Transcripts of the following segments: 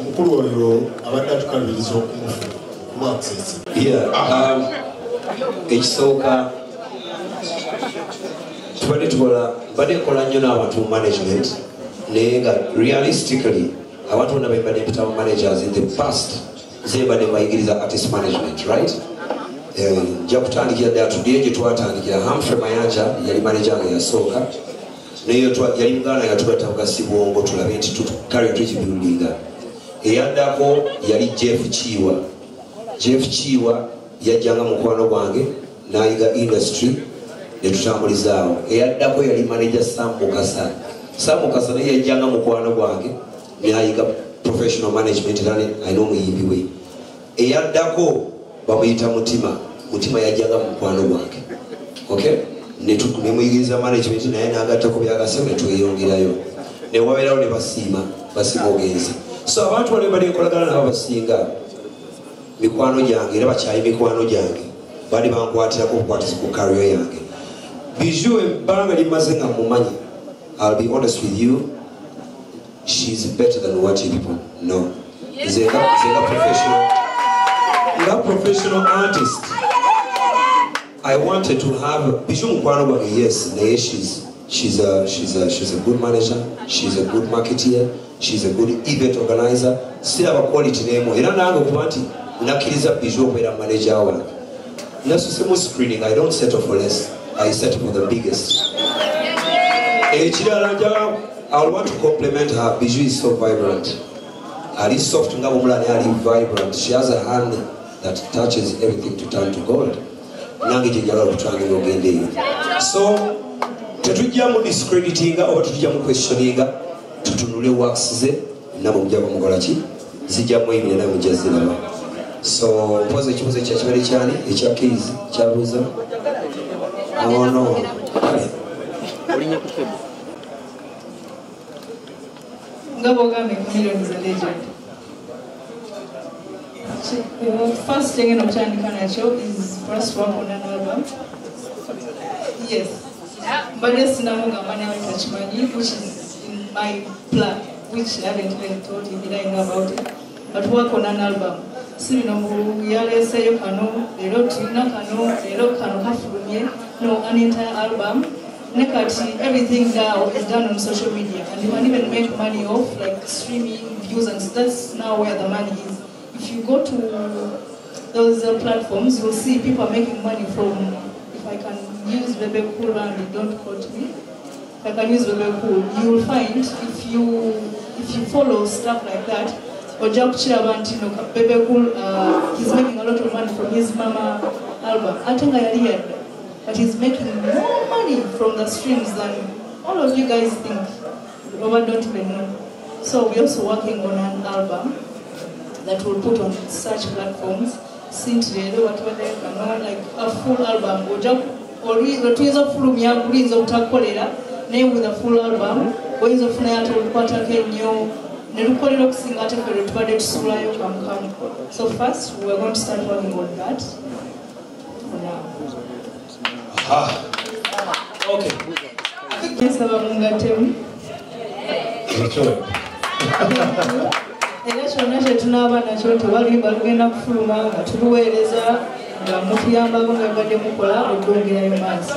Omukulu oyo abadde atukalubiriza okumufu. Yeah, um, ekisooka tubadde tukola badde nkola nnyo n'abantu mu management naye nga realistically abantu bonna bembadde mpita mu managers in the past ze mbadde mbayigiriza artist management right Eh, nja kutandikira ddala tudire gye twatandikira hamfre mayanja yali manager nga yasooka naye yali muganda yatugata kukasibwongo tulabe nti tukale tukibuildinga eyaddako yali jeff kiiwa jeff kiiwa yajjanga mukwano gwange nayiga industry netutambulizaawo eyaddako yali manager sam mukasa. Sam mukasa naye yajjanga mukwano gwange nayiga professional management era alina omuyimbi we. Eyaddako bamuyita mutima. Mutima yajjanga mukwano gwange. Okay nemuyigiriza management naye nagattako byagasewo netweyongerayo newabeerawo ne basiima basiima ogenzi so abantu bali bali enkolagana nabo basinga mikwano gyange era bakyayi mikwano gyange. Bali bankwatirako obukwatizi ku karyo yange. Biju ebbanga limaze nga mumanyi ill be honest with you shes better than what you people know. Professional professional artist. I wanted to have yes She's a, she's, a, she's a good manager, she's a good marketeer, she's a good event organizer. Siraba quality nemo. Era nange okuba nti nakkiriza biju okubeera manager wange. Nasuse mu screening, I don't settle for less. I settle for the biggest. Ekirala njaga, I want to compliment her. Biju is so vibrant. Ali soft nga her is ali vibrant. She has a hand that touches everything to turn to gold. Nange gye njagala okutwangira ogenda eyo. So, tetujja mu discreditinga oba tetujja mu questioninga tutunule works ze nabo mujja bamukola ki? Zijja mweyimira naye mujja ziraba so mpoza ekibuzo kyakibere kyani? Ekya keys kyabuuza ono nga bwogambye millions is a legend. First engenda okutandika nakyo is first work on an album yes mbadde sinamugamba nawe takimanyi which is in my plan which I haven't even told him that I know about it. But work on an album. Si bino mu yaleeseyo kano leero tulina kano leero kano kafulumye no an entire album. Ne kati everything now is done on social media. And you can even make money off like streaming views and that's now where the money is. If you go to those uh, platforms you'll see people are making money from if I can use Bebe Cool and don't quote me if I can use Bebe Cool you will find if you if you follow stuff like that ojja kukiraba nti no Bebe Cool uh, he's making a lot of money from his mama album. Ate nga yali yadda but he's making more money from the streams than all of you guys think. Or don't even know. So we're also working on an album that we'll put on such platforms. Since leero watubadde like a full album ojja tuyinza okufulumya guyinza obutakukolera naye with a full album oyinza okufunayo ate olukwatako ennyo ne lukolera okusinga ate ffe lwe tubadde tusuulayo kamukamu so first we're going to start working on that for now Okay. nsaba mungatemu era kyonna kyetunaaba nakyo tewalimba lugenda kufuluma nga tuluweereza nga mutuyambako nga badde mukola okwongerayo maaso.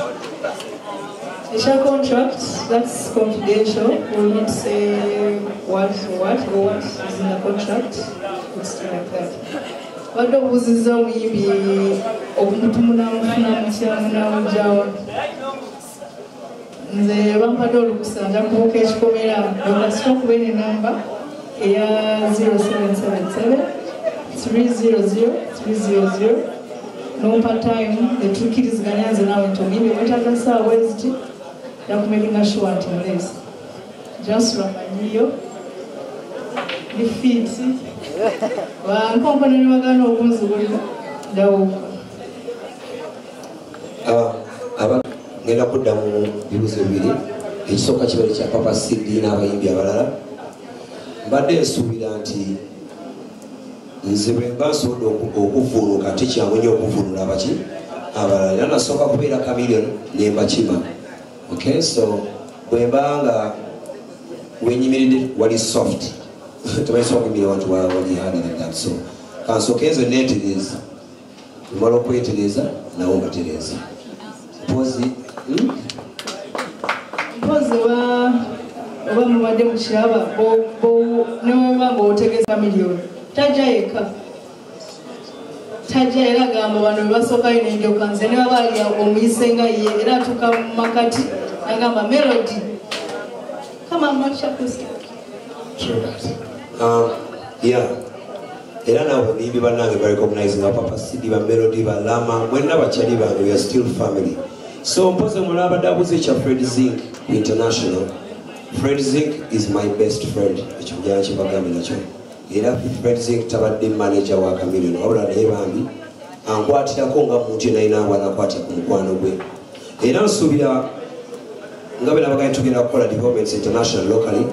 Ekya contract that's confidential. Will not say what what or what is in the contract. It's like that. Badde obuuzizza omuyimbi omuntu munamufuna mutya munamugjawa nze bampadde olukusa nja kubuuka ekikomera ogasita okuba ene namba eya 0777 300 300 nompa time netukkiriziganya nze naawe nti omuyimbi mwetaaga saawa eziti nakumakinga sure nti mulesi jansula manyiyo ne fiiti bankonkone ne bagana okunzigulira ndawuka ngenda kudda mu bibuzo bibiri. Ekisooka kibere kya papa cd n'abayimbi abalala. Mbadde nsuubira nti nze bwe mba nsobodde oku- okuvvuunuka tekyangu nnyo okuvvuunula abaki abalala era nasooka kubeera kamilion nembakima okay so bwe mba nga wenyimiridde wali soft. Tebayisobola kumira wantu wali harder than that so kansooke nze neetereza omala okwetereza nawe obatereza mpozi hmm? mpozi oba mubadde mukiraba neweba nga otegeza miliyoni tajja yekka tajja era agamba bano ndio kanze nze ne baba ali omuyise nga ye era atuuka mu makati agamba melody. Kama True. Um, yeah. era nabo nimbi bannange barecognizinga papa sidi ba melody ba lama mwenna bakyali bange we are still family. So mpoze mulabadde abuze ekya fred zink international. Fred zink is my best friend. Ekyo njala kibagambe nakyo era zink tabadde manager wa kamilion wabula naye bambi ankwatirako nga muntu yenayinawe anakwatira ku mukwano gwe. Era nsuubira nga bwe nabagaye tugenda kukola developments international locally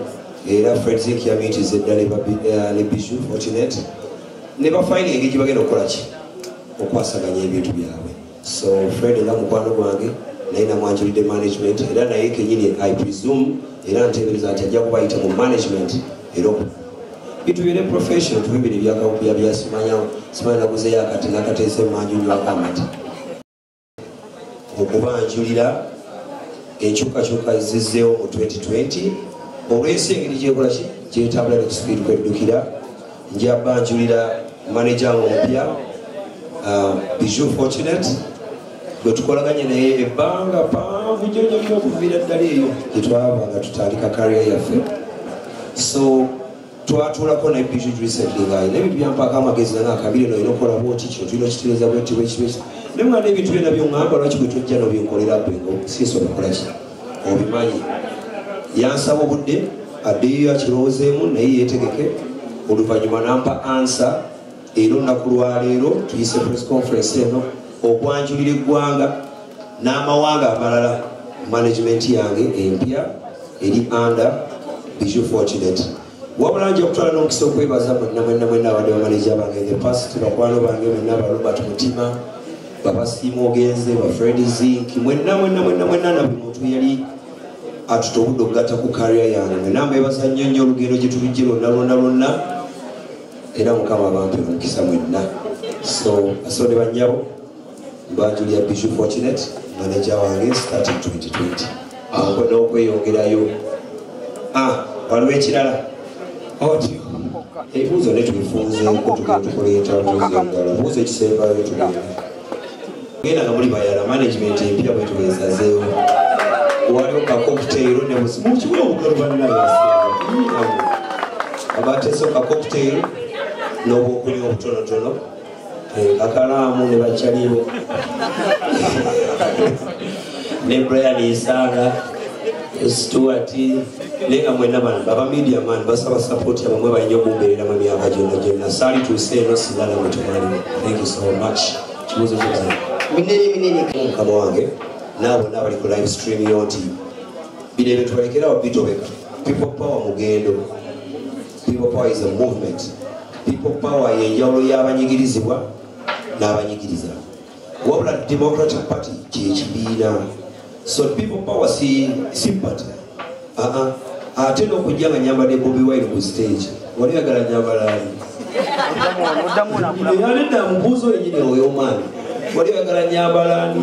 era fred zink yamiyitiriza eddala ne Babi- eh, ne bafaini engeri gyebagenda okukola ki? Okwasaganya ebintu byabwe. So fred nga mukwano gwange naye namwanjulidde management era naye kenyini i presume era ntebereza nti ajja kubayita mu management era bitubeere profession tubibiri byakawubya byasimanya simanya naguzeyo akati nakateese manjunywako amata okubanjulira enkyukakyuka zizzeewo mu 2020 olw'ensi engeri gyekola ki gyetambula ne kusipiidi kweddukira nja banjulira manager nga omupya bijou fortunate gwe tukolaganye naye ebbanga panvu jyonyonyo okuviira ddala eyo gyetwaba nga tutandika kariya yaffe so twatuulako naye bijou recently nga alina ebintu byampaako amagezi nange akabiri no olina okukola bwoti kino tulina okitereeza bweti bwekibeki naye mwana ebintu byona byoŋŋamba lwaki bwe tojja nobinkolera gwe nga siisobola kukola ki? Obimanyi? Yansaba obudde addeyo akirowoozeemu naye yeetegeke. Oluvannyuma nampa ansa era olunaku lwaleero tuyise press conference eno okwanjulira eggwanga n'amawanga amalala. Management yange empya eri under bijou fortunate wabula nja kutwala n'omukisa okwebaza mwenna mwenna mwenna abadde bamaneja bange the past bakwano bange mwenna balobert mutima babasiima ogenze bafred zink mwenna mwenna mwenna mwenna na buli muntu yali atuta obudde okugatta ku kariya yange. Mwenna mbebaza nnyo nnyo olugendo gye tulujje lwonna lwonna lwonna era mukama bampe omukisa mwenna so asonde bannyabo mbanjulya bijou fortunate manager wange starting 2020 n'okweyongerayo ah waliwo ekirala oti ebibuuzo ne tubifunze tukuleeta buuza ekisembayo genda nga muli bayala management empya bwe tugezazeewo. Waliwo kakokiteiro nebusimukibuya obugalo bannayasi abateesa kakokiteiro n'obwokunywa obutonotono eh, akalaamu ne bakyalibo ne brian isanga. Stuart nenga mwena bano aba media man basaba sapoti abamwe balina okumbeerera mu myaka gyonna gyonna saali tuuse eno sinala mwe tumalimu thank you so much. Kibuuzo kama wange naabo naabali ku live stream yo nti bino ebyo tubalekerawo bitobeka people power mugendo. People power is a movement. People power yenjawulo y'abanyigirizibwa n'abanyigiriza wabula democratic party kyekibiina so people power si sympathy aa ate n'okujja nga nyambadde bobi wine ku stage. Wali yagala nyambalani yanedda mubuuzo yenyini oyomaani wali oyagala la.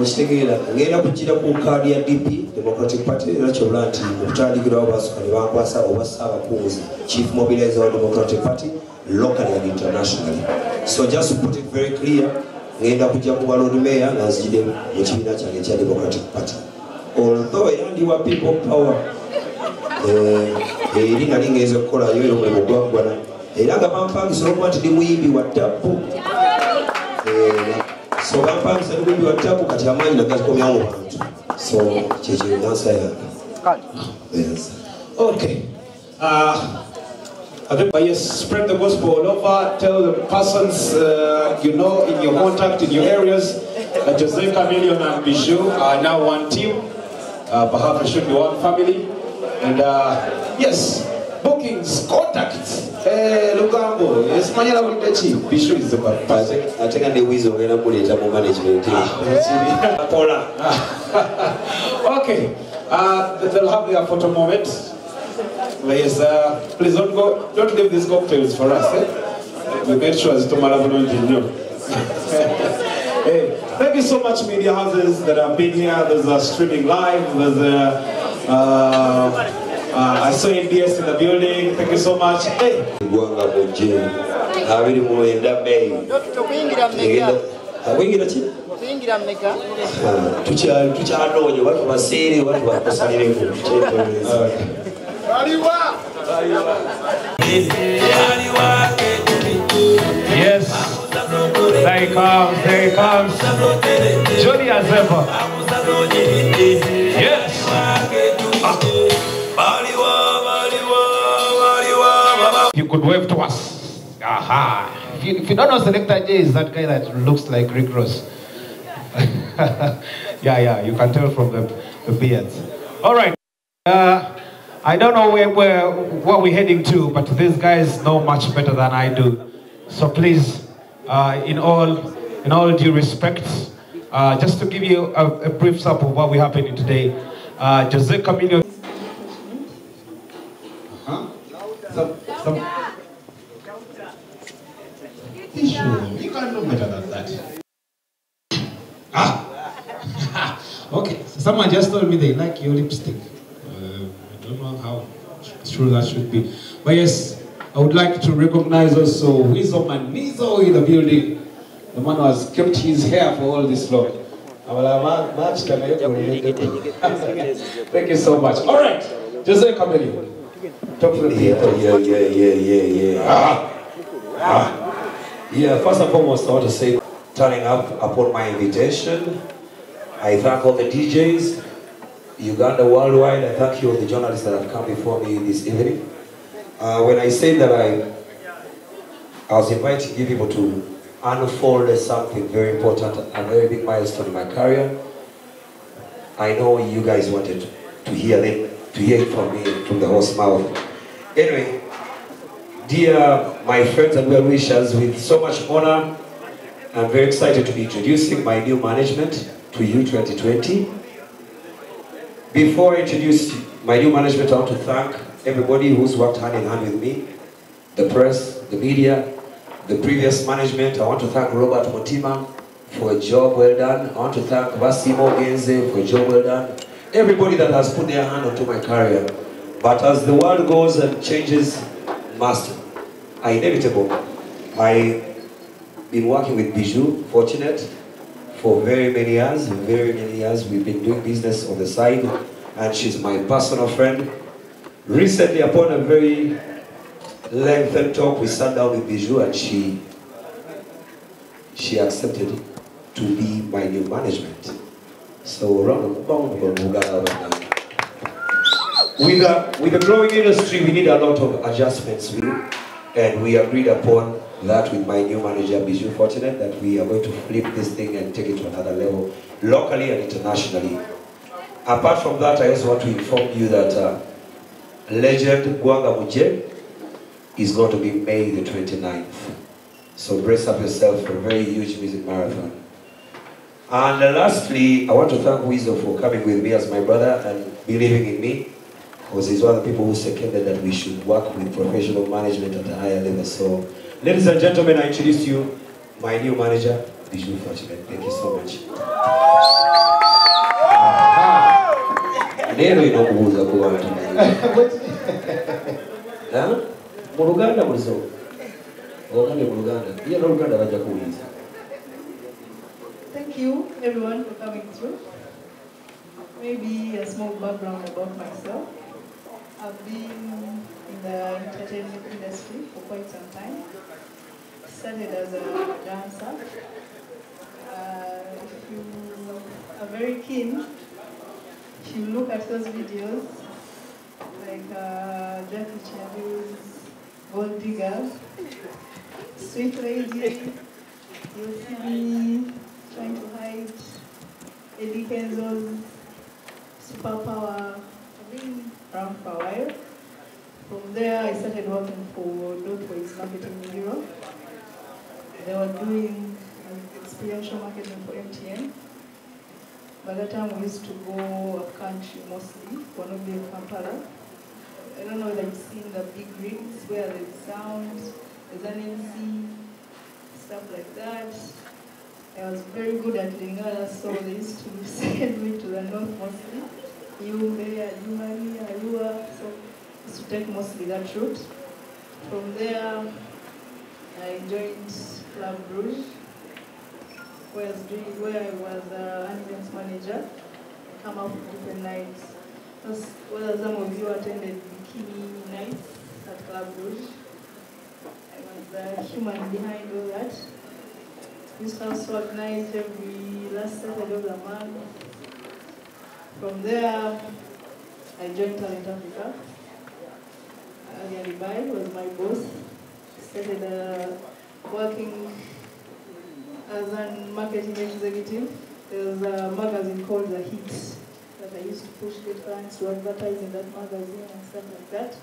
okitegeera ngenda kugira ku kaadi ya dp democratic party era kyobula nti okutandikirawo basooka ne bankwasa oba saabakunzi chief mobilizer wa democratic party locally and internationally so just to put it very clear ngenda kujja ku balod mayor nga nzijide mu kibiina kyange ekya democratic party. Although era ndi wa people power eh, eri nali ngenza okukolayo era omulimu gwaggwana era nga bampangisa olwokuba nti ndi muyimbi wa tapu so bampangisa ndi muyimbi wa tapu kati amaanyi nagazikomyawo mu bantu. So kyekyo nansa yange Yes. Okay. Uh, Think, by yes, spread the gospel all over. Tell the persons uh, you know in your contact, in your areas, that Jose Chameleon and Bijou are now one team. Uh, perhaps it should be one family. And uh, yes, bookings, contacts. Eh, Lugambo, is the ogenda mu management akola okay, uh, they'll have their photo moment. Yes, uh, please don't go, don't leave these cocktails for us. Eh? We make sure it's Tomara Hey, thank you so much, media houses that have been here. There's a streaming live. There's a, uh, uh, I saw NBS in the building. Thank you so much. Hey, gwanga mujje abiri mu lwenda bei Tukuyingira mmeka? awingira ki Tukuyingira mmeka? Tukyali- tukyanoonya oba tubasiire oba tubakusalireko tukyetegereza Yes. There he comes, there he comes. Johnny as ever. Yes. You could wave to us. Aha. If you, if you don't know Selector J is that guy that looks like Rick Ross. yeah, yeah, you can tell from the, the beards. All right. Uh, I don't know where, where, where we're heading to, but these guys know much better than I do. So please, uh, in all, in all due respect, uh, just to give you a, a brief sample of what we're happening today, uh, Jose Camino. huh? Some, some. You can know better than that. Ah. okay. So someone just told me they like your lipstick. I don't know how true that should be. But yes, I would like to recognize also Weasel Manizo in the building. The man who has kept his hair for all this long. Thank you so much. All right, Jose Chameleone. Talk to the Yeah, people. yeah, yeah, yeah, yeah, yeah. Ah. Ah. Yeah, first and foremost, I want to say, turning up upon my invitation. I thank all the DJs, Uganda worldwide. I thank you all the journalists that have come before me this evening. Uh, when I said that I, I was inviting you people to unfold something very important, a very big milestone in my career. I know you guys wanted to hear it, to hear it from me, from the horse mouth. Anyway, dear my friends and well wishers, with so much honor, I'm very excited to be introducing my new management to you 2020. Before I introduce my new management, I want to thank everybody who's worked hand in hand with me, the press, the media, the previous management. I want to thank Robert Mutima for a job well done. I want to thank Vasimo Genze for a job well done. Everybody that has put their hand onto my career. But as the world goes and changes, must are inevitable. I've been working with Bijou, fortunate, for very many years, very many years. We've been doing business on the side, and she's my personal friend. Recently, upon a very lengthened talk, we sat down with Bijou, and she she accepted to be my new management. So, round of applause. With a, with a growing industry, we need a lot of adjustments, and we agreed upon that with my new manager, Bijou Fortunate, that we are going to flip this thing and take it to another level, locally and internationally. Apart from that, I also want to inform you that uh, legend Gwanga Mujje is going to be May the 29th. So brace up yourself for a very huge music marathon. And lastly, I want to thank Wisdom for coming with me as my brother and believing in me. Because he's one of the people who seconded that we should work with professional management at a higher level. So, ladies and gentlemen, I introduce you my new manager, Bijou Fortunate. Thank you so much. Leero inokubuuza ku bantu Ha? mu luganda mulizo ogambye mu luganda ye n'oluganda bajja kuwuliza Thank you, everyone, for coming through. Maybe a small background about myself. I've been in the entertainment industry for quite some time. Started as a dancer. Uh, if you are very keen, if you look at those videos, like uh, Jackie Chan's gold digger, sweet lady. You'll see me trying to hide Eddie Kenzo's superpower. I've been around for a while. From there, I started working for Dotways Marketing in Europe. They were doing experiential marketing for MTN. By that time, we used to go up country mostly, them Kampala. I don't know whether you've seen the big rigs where there's sound, there's an MC, stuff like that. I was very good at Lingala, so they used to send me to the north mostly. Yumbe, Adjumani, Arua, so I used to take mostly that route. From there, I joined Club Brugge, where I was, doing, where I was uh, an events manager. I come up with different nights. Those- Whether some of you attended Bikini Nights at Club Brugge. I was the human behind all that. Used to have every last Saturday of the month. From there, I joined Talent Africa. Aly Allibhai was my boss. Started uh, working as a marketing executive. There was a magazine called The Hit that I used to push get clients to advertise in that magazine and stuff like that.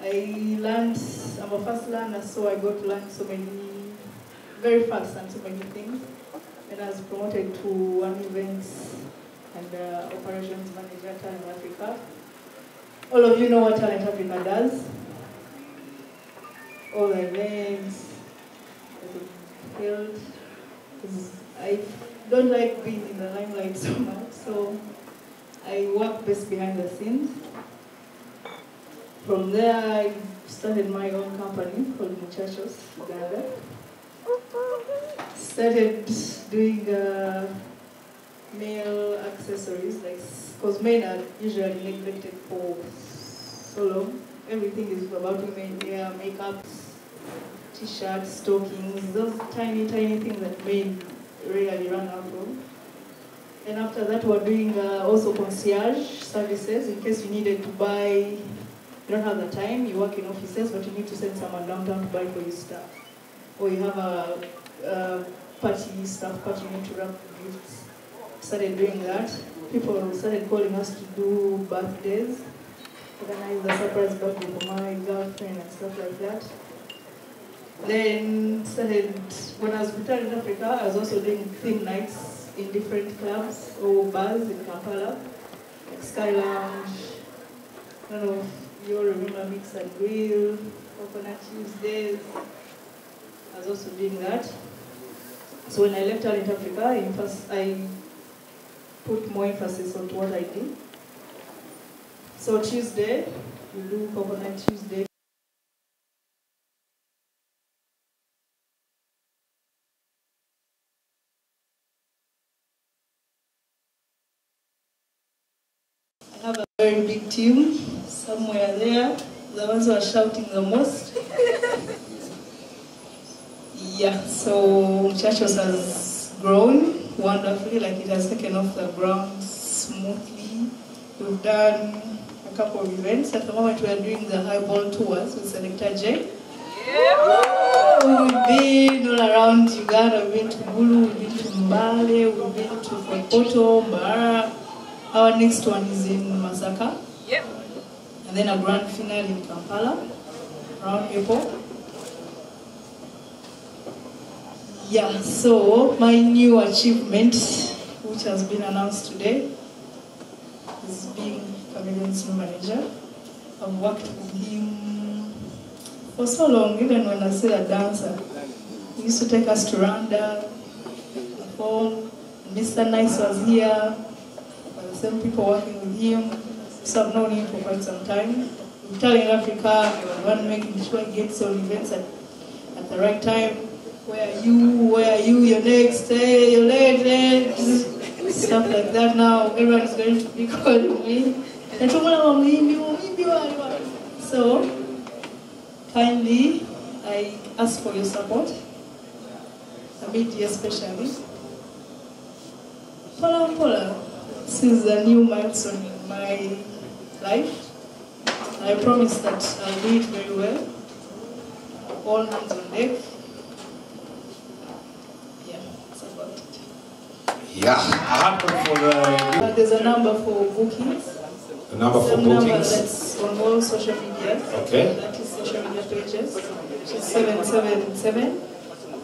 I learned, I'm a fast learner, so I got to learn so many, very fast and so many things. And I was promoted to one events and uh, operations manager at Talent Africa. All of you know what Talent Africa does. All the events, field. I don't like being in the limelight so much, so I work best behind the scenes. From there, I started my own company called Muchachos Uganda. Started doing uh, male accessories, like because men are usually neglected for so long. Everything is about women, hair, makeup, t-shirts, stockings, those tiny, tiny things that men rarely run out of. And after that, we're doing uh, also concierge services in case you needed to buy, you don't have the time, you work in offices, but you need to send someone downtown to buy for your stuff. Or you have a, a party stuff, party you need to wrap gifts. Started doing that. People started calling us to do birthdays, organize a surprise birthday for my girlfriend and stuff like that. Then started, when I was returned in Africa, I was also doing theme nights in different clubs or bars in Kampala, like Sky Lounge. I don't know if you all remember Mix and Grill, Coconut Tuesdays. I was also doing that. So when I left Talent Africa, I, put more emphasis on what I do. So Tuesday, we do Coconut Tuesday. I have a very big team somewhere there. The ones who are shouting the most. yeah, so Muchachos has grown wonderfully, like it has taken off the ground smoothly. We've done a couple of events. At the moment, we are doing the highball tours with Selector J. We've been all around Uganda, we've been to Bulu, we've been to Mbale, we've been to Kopoto, Mbara. Our next one is in Masaka. And then a grand finale in Kampala, around April. Yeah, so my new achievement, which has been announced today, is being Chameleone's new manager. I've worked with him for so long, even when I was still a dancer. He used to take us to Rwanda, perform. Mr. Nice was here. Same people working with him. So I've known him for quite some time. With Talent Africa, he was one making sure he gets all events at, at the right time. Where are you? Where are you? You're next. Hey, late. late. Stuff like that now. Everyone is going to be calling me. Muhimbi wa wa. So, kindly, I ask for your support. A media especially. Pola Pola. This is a new milestone in my life. I promise that I'll do it very well. All hands on deck. Yeah, that's about it. Yeah, a hand clap for the, Uh, there's a number for bookings. the number for Some number bookings. that's on all social media. Okay. That is social media pages. Which is 777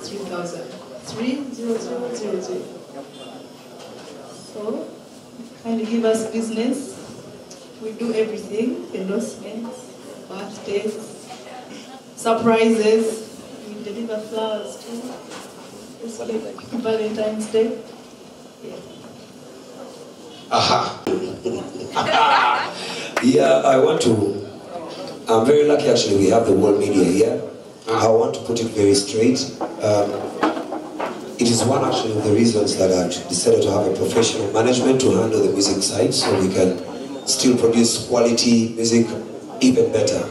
3000. 30000. So, kindly give us business. We do everything endorsements, birthdays, surprises. We deliver flowers too. It's Valentine's Day. Yeah. Aha. Yeah, I want to. I'm very lucky actually. We have the world media here. I want to put it very straight. Um, is one actually of the reasons that I decided to have a professional management to handle the music side, so we can still produce quality music even better.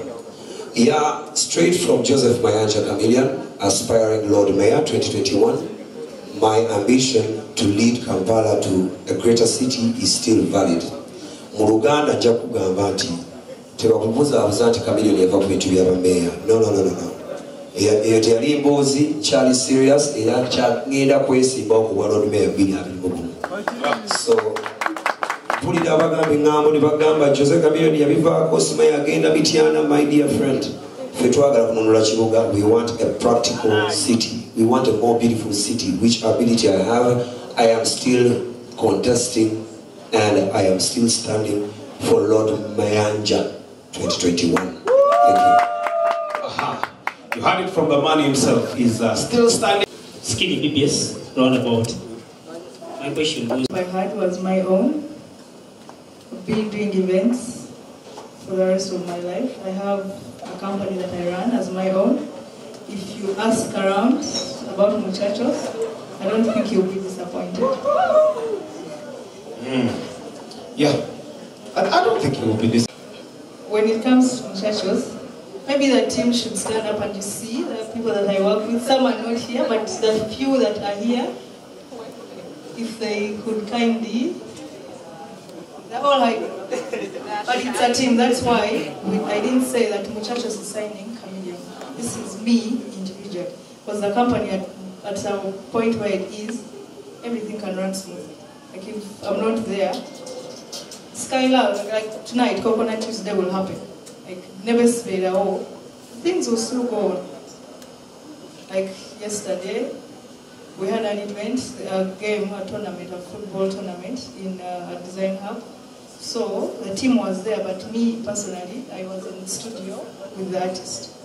Yeah, straight from Joseph Mayanja Chameleone, aspiring Lord Mayor 2021. My ambition to lead Kampala to a greater city is still valid. mu luganda nja kugamba nti kamiliyoni eva ku bintu byabameeya no no no no no Eyo- eyo teyali mboozi kyali serious era kyagenda kwesimbawo ku bwa mayor 2021 so mpulira abagamba eŋŋambo ne bagamba jose kamiliyoni yabivaako sima yagenda mityana my dear friend. Ffe twagala kununula kibuga we want a practical city. We want a more beautiful city which ability i have i am still contesting and i am still standing for lord mayanja 2021 thank you Aha. You heard it from the man himself. He's uh, still standing. Skinny BBS roundabout. My question was My heart was my own. I've been doing events for the rest of my life. I have a company that I run as my own. If you ask around about muchachos, I don't think you'll be disappointed. Yeah. I, I don't think you will be disappointed. When it comes to muchachos, maybe the team should stand up and you see the people that I work with. Some are not here, but the few that are here, if they could kindly, they're all hiding. But it's a team, that's why we, I didn't say that muchachos is signing Chameleone. This is me individually. Because the company at, at a point where it is, everything can run smoothly. Like if I'm not there, Skylar, like tonight, Coconut Tuesday will happen. Like at all. Things will still go on. Like yesterday, we had an event, a game, a tournament, a football tournament in uh, a design hub. So the team was there, but me personally, I was in the studio with the artist.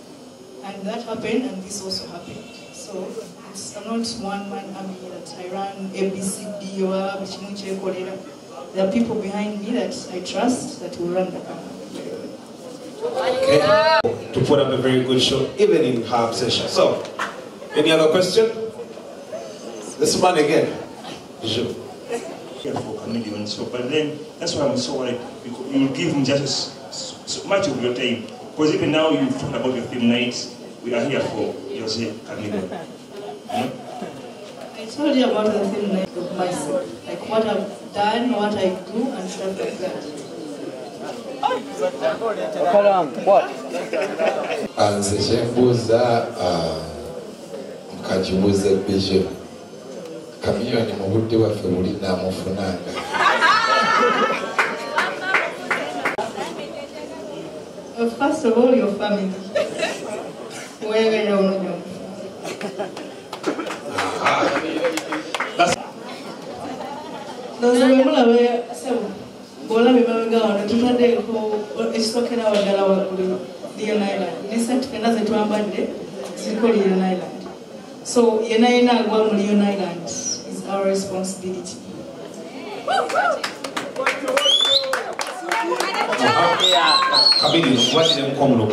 And that happened, and this also happened. So it's, not one man army that I run ABCD or. There are people behind me that I trust that will run the company. Okay. To put up a very good show, even in half session. So, any other question? This man again. Bijou. here for Chameleone. So, but then that's why I'm so worried. because You give him just so, so much of your time. Because even now you talk about your film nights, we are here for Jose Chameleone. You know? I told you about the thing like of myself, like what I've done, what I do, and stuff like that. Nze kyembuuza mukakibuuza ebijo kamiyoni mu budde bwaffe buli naamufunanga first of all, your family. Wherever you're on Nze bwe ngolami bawengawona tutadde ekisookera waddala waggulu lye niland nesente fenna ziko zirikoli ye ila so yena yena agwa mu lyo ila is our responsibility. Kabiri tukwatire mukomulo